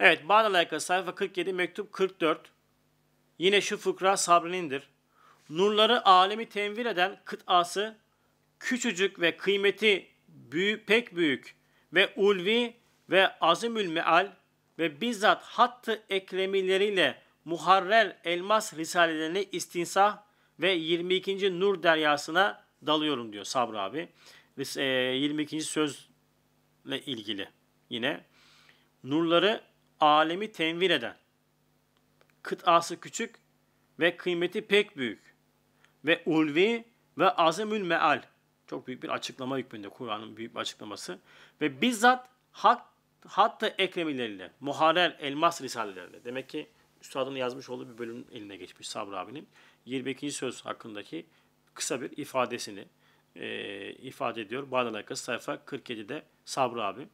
Evet Bağdat alakası sayfa 47 mektup 44. Yine şu fıkra Sabri'nindir. Nurları alemi tenvir eden kıtası küçücük ve kıymeti büyük, pek büyük ve ulvi ve azimül meal ve bizzat hattı eklemileriyle muharrer elmas risalelerini istinsah ve 22. nur deryasına dalıyorum diyor Sabri abi. Ris- e, 22. sözle ilgili yine. Nurları alemi tenvir eden, kıtası küçük ve kıymeti pek büyük ve ulvi ve azimül meal. Çok büyük bir açıklama hükmünde Kur'an'ın büyük bir açıklaması. Ve bizzat hak, hatta ekremileriyle, muharrer elmas risalelerinde. Demek ki Üstadın yazmış olduğu bir bölüm eline geçmiş Sabri abinin. 22. söz hakkındaki kısa bir ifadesini e, ifade ediyor. Alakası sayfa 47'de Sabri abi.